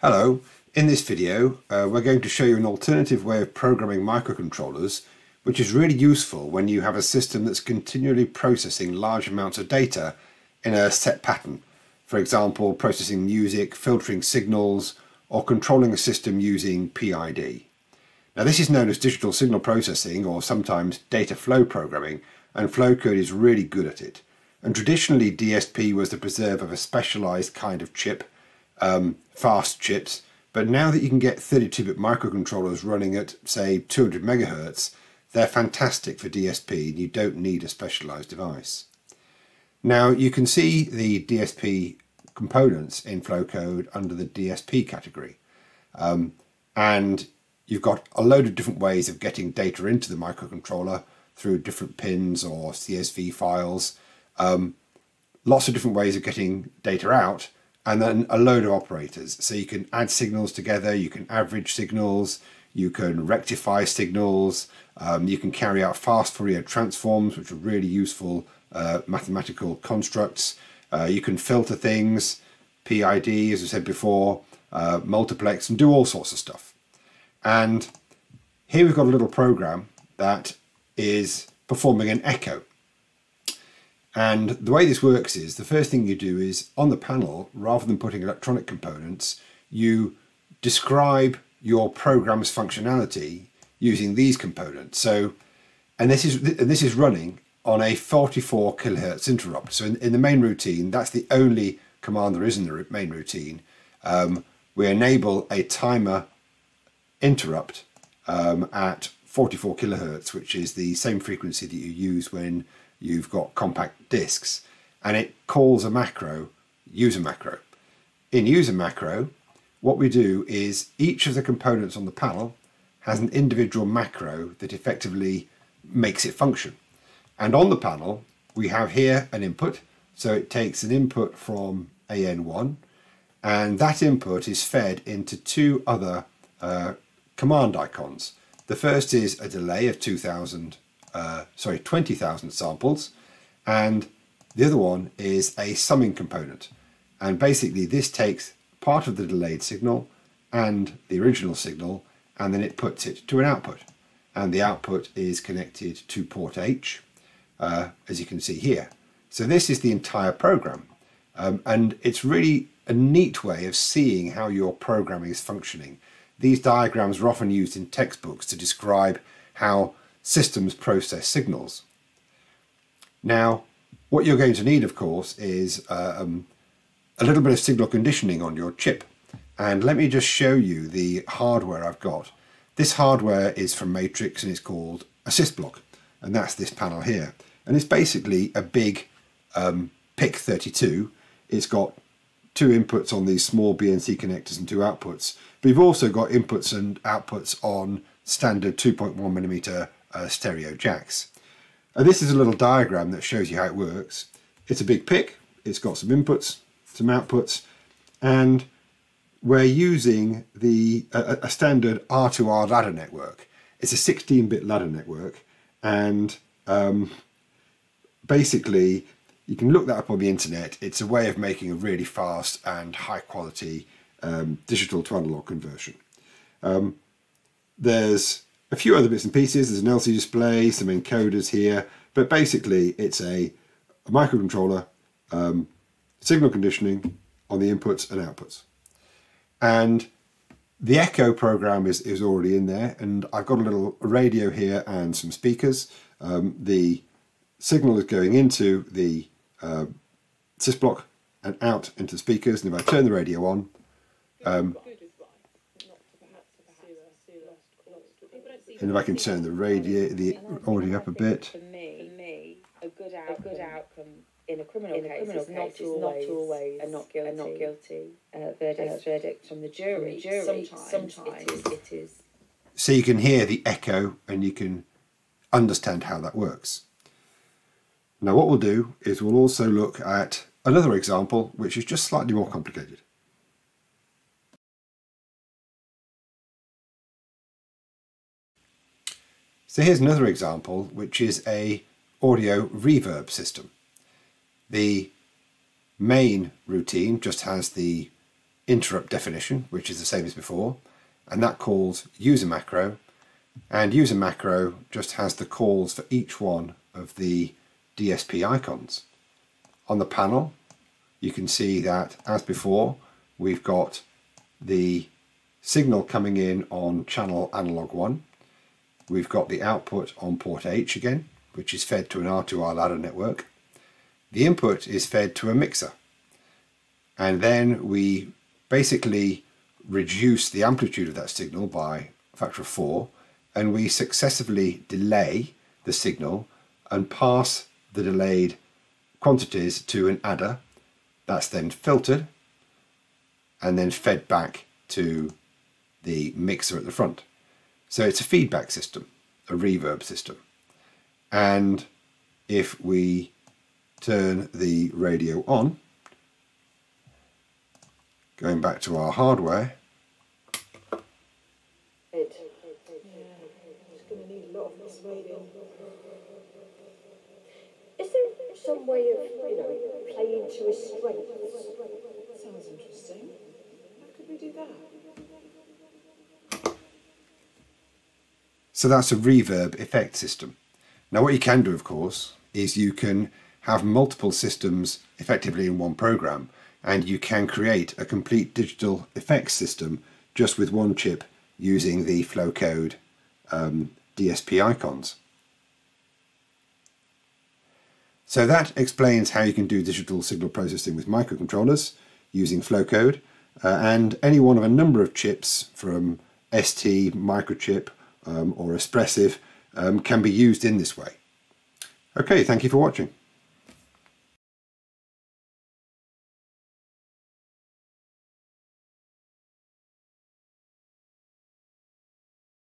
Hello, in this video uh, we're going to show you an alternative way of programming microcontrollers which is really useful when you have a system that's continually processing large amounts of data in a set pattern. For example, processing music, filtering signals, or controlling a system using PID. Now this is known as digital signal processing or sometimes data flow programming and Flowcode is really good at it. And traditionally DSP was the preserve of a specialized kind of chip um, fast chips. But now that you can get 32-bit microcontrollers running at, say, 200 megahertz, they're fantastic for DSP and you don't need a specialized device. Now you can see the DSP components in Flowcode under the DSP category. Um, and you've got a load of different ways of getting data into the microcontroller through different pins or CSV files. Um, lots of different ways of getting data out and then a load of operators. So you can add signals together, you can average signals, you can rectify signals, um, you can carry out fast Fourier transforms, which are really useful uh, mathematical constructs. Uh, you can filter things, PID, as I said before, uh, multiplex, and do all sorts of stuff. And here we've got a little program that is performing an echo. And the way this works is the first thing you do is on the panel, rather than putting electronic components, you describe your program's functionality using these components. So, and this is and this is running on a 44 kilohertz interrupt. So in, in the main routine, that's the only command there is in the main routine. Um, we enable a timer interrupt um, at 44 kilohertz, which is the same frequency that you use when you've got compact disks and it calls a macro user macro. In user macro, what we do is each of the components on the panel has an individual macro that effectively makes it function. And on the panel, we have here an input. So it takes an input from AN1 and that input is fed into two other uh, command icons. The first is a delay of 2000 uh, sorry, 20,000 samples. And the other one is a summing component. And basically this takes part of the delayed signal and the original signal, and then it puts it to an output. And the output is connected to port H, uh, as you can see here. So this is the entire program. Um, and it's really a neat way of seeing how your programming is functioning. These diagrams are often used in textbooks to describe how systems process signals. Now, what you're going to need, of course, is uh, um, a little bit of signal conditioning on your chip. And let me just show you the hardware I've got. This hardware is from Matrix and it's called a SysBlock. And that's this panel here. And it's basically a big um, PIC32. It's got two inputs on these small BNC connectors and two outputs. But you've also got inputs and outputs on standard 2.1 millimeter uh, stereo jacks. And this is a little diagram that shows you how it works. It's a big PIC, it's got some inputs, some outputs, and we're using the a, a standard R2R ladder network. It's a 16-bit ladder network, and um, basically you can look that up on the internet. It's a way of making a really fast and high quality um, digital to analog conversion. Um, there's a few other bits and pieces. There's an LCD display, some encoders here, but basically it's a, a microcontroller, um, signal conditioning on the inputs and outputs. And the Echo program is, is already in there, and I've got a little radio here and some speakers. Um, the signal is going into the uh, sysblock and out into the speakers, and if I turn the radio on, um, And if I can turn the radio, the audio up a bit. For me, a good outcome, a good outcome in a criminal in a case, criminal is, not case always, is not always a not guilty, a not guilty uh, verdict, uh, verdict from the jury. From the jury. Sometimes, sometimes it, is, it is. So you can hear the echo and you can understand how that works. Now what we'll do is we'll also look at another example which is just slightly more complicated. So here's another example, which is a audio reverb system. The main routine just has the interrupt definition, which is the same as before, and that calls user macro. And user macro just has the calls for each one of the DSP icons. On the panel, you can see that as before, we've got the signal coming in on channel analog 1. We've got the output on port H again, which is fed to an R2R ladder network. The input is fed to a mixer. And then we basically reduce the amplitude of that signal by a factor of 4 and we successively delay the signal and pass the delayed quantities to an adder that's then filtered and then fed back to the mixer at the front. So it's a feedback system, a reverb system. And if we turn the radio on, going back to our hardware, Is there some way of, you know, playing to his strengths? Sounds interesting. How could we do that? So that's a reverb effect system. Now what you can do of course is you can have multiple systems effectively in one program and you can create a complete digital effects system just with one chip using the Flowcode um, DSP icons. So that explains how you can do digital signal processing with microcontrollers using Flowcode uh, and any one of a number of chips from ST, Microchip um, or Espressif um, can be used in this way. Okay, thank you for watching.